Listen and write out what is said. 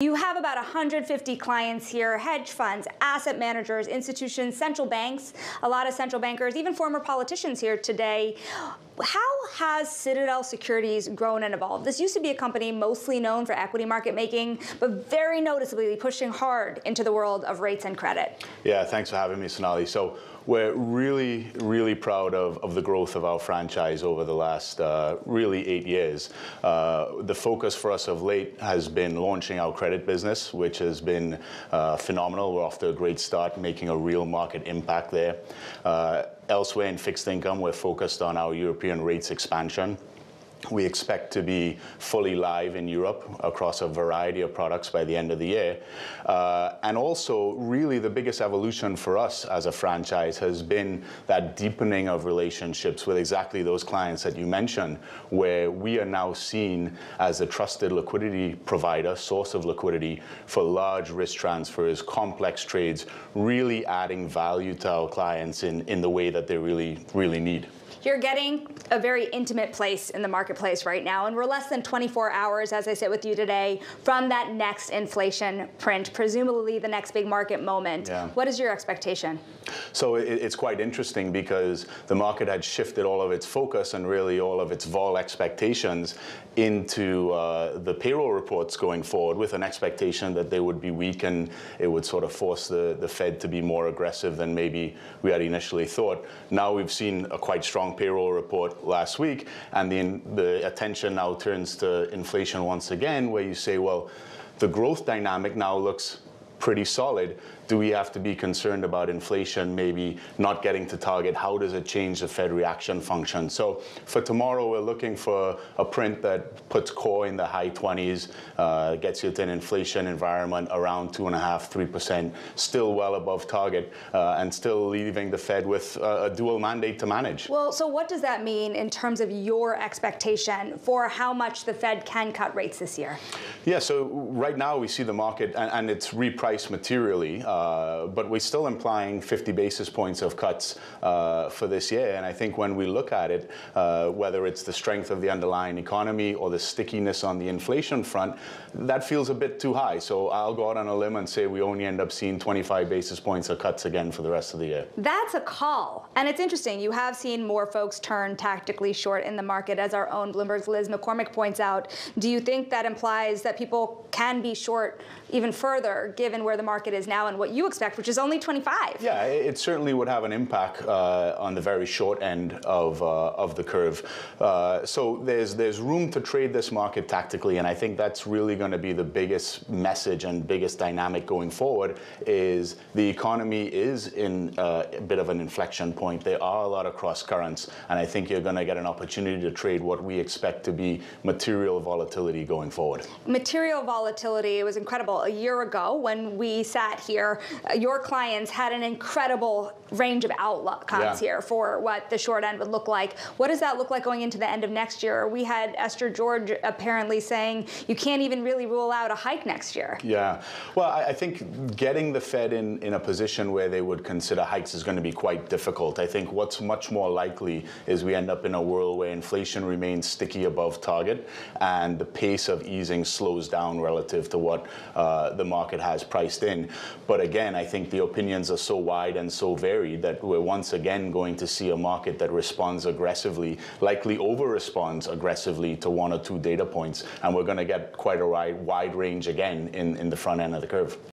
You have about 150 clients here, hedge funds, asset managers, institutions, central banks, a lot of central bankers, even former politicians here today. How has Citadel Securities grown and evolved? This used to be a company mostly known for equity market making, but very noticeably pushing hard into the world of rates and credit. Yeah, thanks for having me, Sonali. So we're really, really proud of, of the growth of our franchise over the last uh, really eight years. Uh, the focus for us of late has been launching our credit business, which has been uh, phenomenal. We're off to a great start, making a real market impact there. Elsewhere in fixed income, we're focused on our European rates expansion. We expect to be fully live in Europe across a variety of products by the end of the year. Uh, and also, really, the biggest evolution for us as a franchise has been that deepening of relationships with exactly those clients that you mentioned, where we are now seen as a trusted liquidity provider, source of liquidity for large risk transfers, complex trades, really adding value to our clients in, in the way that they really, really need. You're getting a very intimate place in the marketplace right now, and we're less than 24 hours, as I sit with you today, from that next inflation print, presumably the next big market moment. Yeah. What is your expectation? So it, it's quite interesting because the market had shifted all of its focus and really all of its vol expectations into uh, the payroll reports going forward with an expectation that they would be weak and it would sort of force the, the Fed to be more aggressive than maybe we had initially thought. Now we've seen a quite strong payroll report last week and the, the attention now turns to inflation once again where you say, well, the growth dynamic now looks pretty solid do we have to be concerned about inflation maybe not getting to target? How does it change the Fed reaction function? So for tomorrow, we're looking for a print that puts core in the high 20s, uh, gets you to an inflation environment around 2.5%, 3%, still well above target, uh, and still leaving the Fed with a dual mandate to manage. Well, so what does that mean in terms of your expectation for how much the Fed can cut rates this year? Yeah, so right now we see the market, and, and it's repriced materially. Uh, uh, but we're still implying 50 basis points of cuts uh, for this year. And I think when we look at it, uh, whether it's the strength of the underlying economy or the stickiness on the inflation front, that feels a bit too high. So I'll go out on a limb and say we only end up seeing 25 basis points of cuts again for the rest of the year. That's a call. And it's interesting. You have seen more folks turn tactically short in the market, as our own Bloomberg's Liz McCormick points out. Do you think that implies that people can be short even further given where the market is now and what you expect, which is only 25. Yeah, it certainly would have an impact uh, on the very short end of, uh, of the curve. Uh, so there's, there's room to trade this market tactically, and I think that's really going to be the biggest message and biggest dynamic going forward is the economy is in uh, a bit of an inflection point. There are a lot of cross currents, and I think you're going to get an opportunity to trade what we expect to be material volatility going forward. Material volatility, it was incredible. A year ago when we sat here, uh, your clients had an incredible range of outlooks yeah. here for what the short end would look like. What does that look like going into the end of next year? We had Esther George apparently saying you can't even really rule out a hike next year. Yeah. Well, I, I think getting the Fed in, in a position where they would consider hikes is going to be quite difficult. I think what's much more likely is we end up in a world where inflation remains sticky above target and the pace of easing slows down relative to what uh, the market has priced in. But again, I think the opinions are so wide and so varied that we're once again going to see a market that responds aggressively, likely over responds aggressively to one or two data points. And we're going to get quite a wide range again in, in the front end of the curve.